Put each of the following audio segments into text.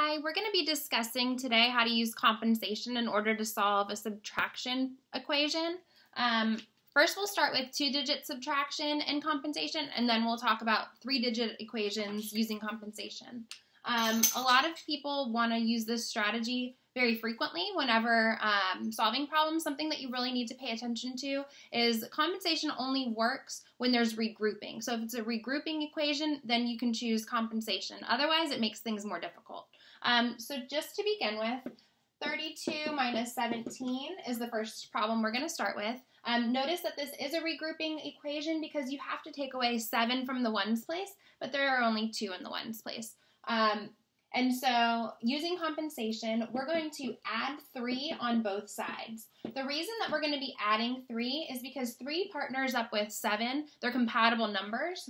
Hi, we're going to be discussing today how to use compensation in order to solve a subtraction equation. Um, first, we'll start with two-digit subtraction and compensation, and then we'll talk about three-digit equations using compensation. Um, a lot of people want to use this strategy very frequently whenever um, solving problems. Something that you really need to pay attention to is compensation only works when there's regrouping. So if it's a regrouping equation, then you can choose compensation. Otherwise, it makes things more difficult. Um, so just to begin with, 32 minus 17 is the first problem we're going to start with. Um, notice that this is a regrouping equation because you have to take away 7 from the ones place, but there are only 2 in the ones place. Um, and so using compensation, we're going to add 3 on both sides. The reason that we're going to be adding 3 is because 3 partners up with 7. They're compatible numbers.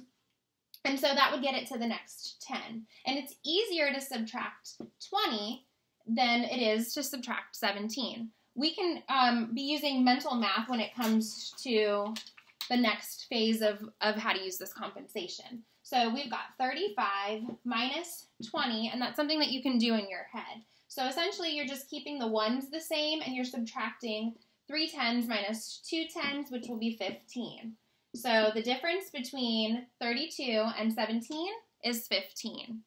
And so that would get it to the next 10. And it's easier to subtract 20 than it is to subtract 17. We can um, be using mental math when it comes to the next phase of, of how to use this compensation. So we've got 35 minus 20, and that's something that you can do in your head. So essentially, you're just keeping the ones the same, and you're subtracting 3 tens minus 2 tens, which will be 15. So the difference between 32 and 17 is 15.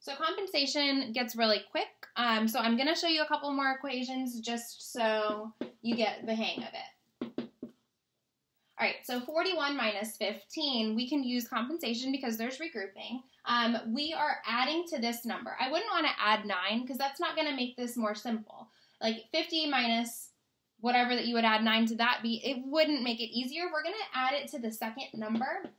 So compensation gets really quick. Um, so I'm going to show you a couple more equations just so you get the hang of it. All right, so 41 minus 15, we can use compensation because there's regrouping. Um, we are adding to this number. I wouldn't want to add 9 because that's not going to make this more simple. Like 50 minus whatever that you would add 9 to that be, it wouldn't make it easier. We're going to add it to the second number,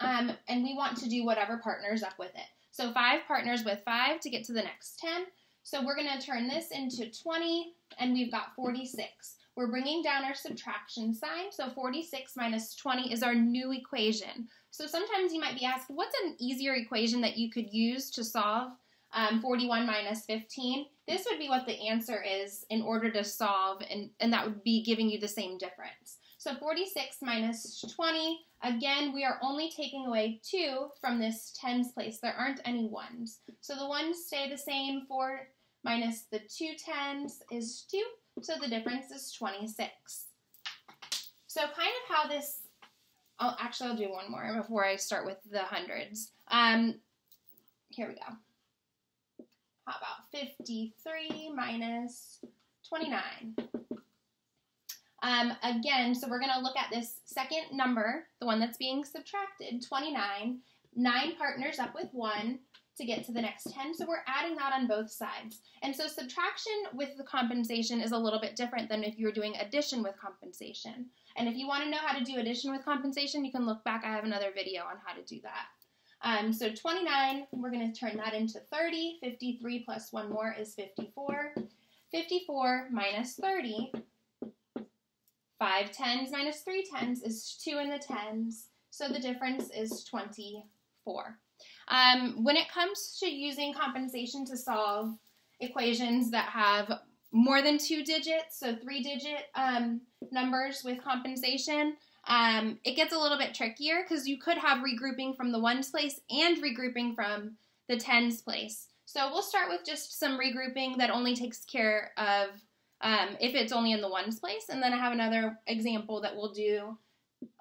um, and we want to do whatever partners up with it. So 5 partners with 5 to get to the next 10. So we're going to turn this into 20, and we've got 46. We're bringing down our subtraction sign, so 46 minus 20 is our new equation. So sometimes you might be asked, what's an easier equation that you could use to solve um, 41 minus 15, this would be what the answer is in order to solve, and, and that would be giving you the same difference. So 46 minus 20, again, we are only taking away 2 from this tens place. There aren't any 1s. So the 1s stay the same. 4 minus the 2 tens is 2, so the difference is 26. So kind of how this, I'll, actually I'll do one more before I start with the hundreds. Um, here we go. About 53 minus 29? Um, again, so we're going to look at this second number, the one that's being subtracted, 29. Nine partners up with one to get to the next 10. So we're adding that on both sides. And so subtraction with the compensation is a little bit different than if you were doing addition with compensation. And if you want to know how to do addition with compensation, you can look back. I have another video on how to do that. Um, so 29, we're going to turn that into 30. 53 plus one more is 54. 54 minus 30. 5 tens minus 3 tens is 2 in the tens. So the difference is 24. Um, when it comes to using compensation to solve equations that have more than two digits, so three digit um, numbers with compensation, um, it gets a little bit trickier because you could have regrouping from the ones place and regrouping from the tens place. So we'll start with just some regrouping that only takes care of um, if it's only in the ones place. And then I have another example that we'll do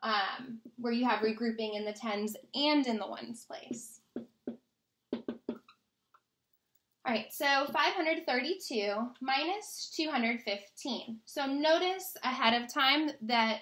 um, where you have regrouping in the tens and in the ones place. All right, so 532 minus 215. So notice ahead of time that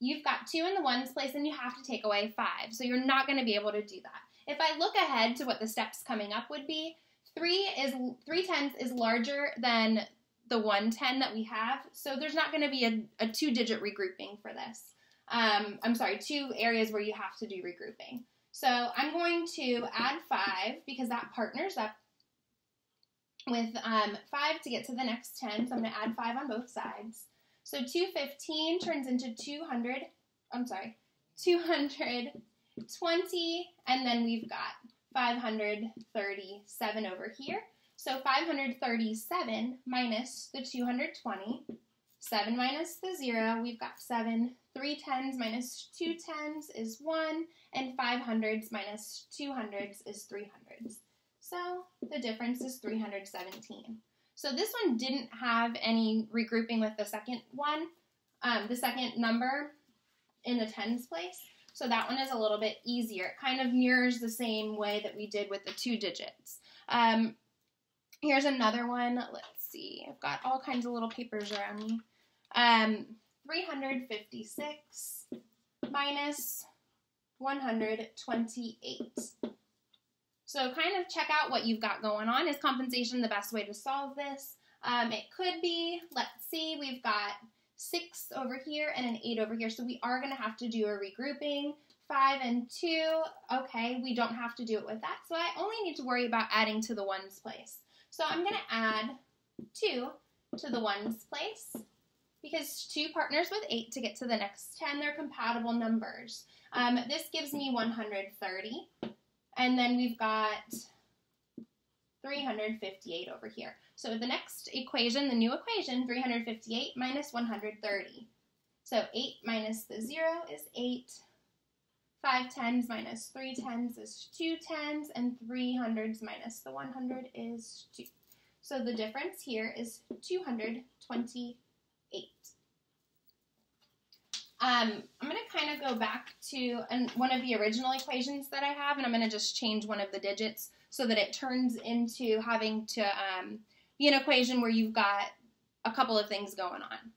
you've got two in the ones place and you have to take away five. So you're not going to be able to do that. If I look ahead to what the steps coming up would be, three is three tenths is larger than the one ten that we have. So there's not going to be a, a two digit regrouping for this. Um, I'm sorry, two areas where you have to do regrouping. So I'm going to add five because that partners up with um, five to get to the next 10. So I'm going to add five on both sides. So 215 turns into 200, I'm sorry, 220, and then we've got 537 over here. So 537 minus the 220 7 minus the 0, we've got 7. 3 tens minus 2 tens is 1, and 5 hundreds minus 2 hundreds is 3 hundreds. So the difference is 317. So this one didn't have any regrouping with the second one, um, the second number in the tens place. So that one is a little bit easier. It kind of mirrors the same way that we did with the two digits. Um, here's another one. Let's see. I've got all kinds of little papers around me. Um, 356 minus 128. So kind of check out what you've got going on. Is compensation the best way to solve this? Um, it could be, let's see, we've got 6 over here and an 8 over here. So we are going to have to do a regrouping. 5 and 2, okay, we don't have to do it with that. So I only need to worry about adding to the ones place. So I'm going to add 2 to the ones place because 2 partners with 8 to get to the next 10, they're compatible numbers. Um, this gives me 130. And then we've got 358 over here. So the next equation, the new equation, 358 minus 130. So 8 minus the 0 is 8. 5 tens minus 3 tens is 2 tens, and 3 hundreds minus the 100 is 2. So the difference here is 228. Um, I'm going to kind of go back to an, one of the original equations that I have, and I'm going to just change one of the digits so that it turns into having to um, be an equation where you've got a couple of things going on.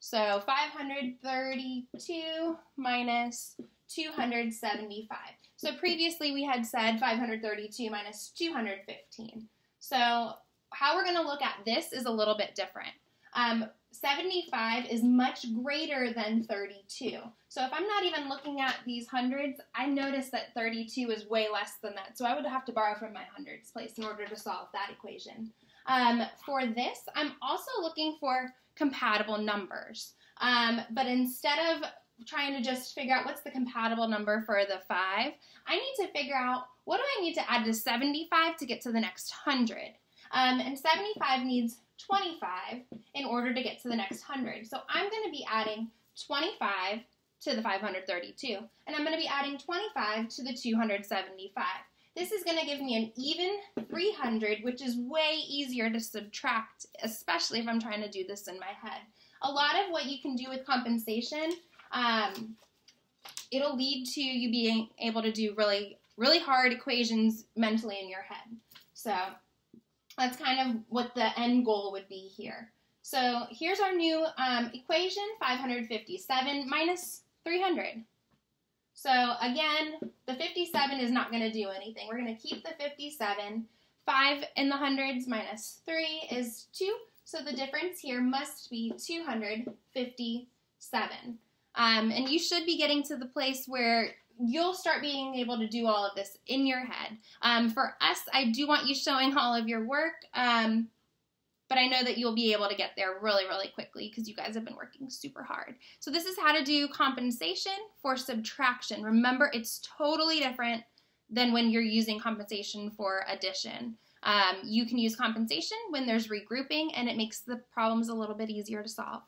So 532 minus 275. So previously we had said 532 minus 215. So how we're going to look at this is a little bit different. Um, 75 is much greater than 32. So if I'm not even looking at these hundreds, I notice that 32 is way less than that. So I would have to borrow from my hundreds place in order to solve that equation. Um, for this, I'm also looking for compatible numbers. Um, but instead of trying to just figure out what's the compatible number for the 5, I need to figure out what do I need to add to 75 to get to the next 100. Um, and 75 needs 25 in order to get to the next 100. So I'm going to be adding 25 to the 532, and I'm going to be adding 25 to the 275. This is going to give me an even 300, which is way easier to subtract, especially if I'm trying to do this in my head. A lot of what you can do with compensation, um, it'll lead to you being able to do really, really hard equations mentally in your head. So that's kind of what the end goal would be here. So here's our new um, equation, 557 minus 300. So again, the 57 is not going to do anything. We're going to keep the 57. 5 in the hundreds minus 3 is 2. So the difference here must be 257. Um, and you should be getting to the place where you'll start being able to do all of this in your head. Um, for us, I do want you showing all of your work, um, but I know that you'll be able to get there really, really quickly because you guys have been working super hard. So this is how to do compensation for subtraction. Remember, it's totally different than when you're using compensation for addition. Um, you can use compensation when there's regrouping and it makes the problems a little bit easier to solve.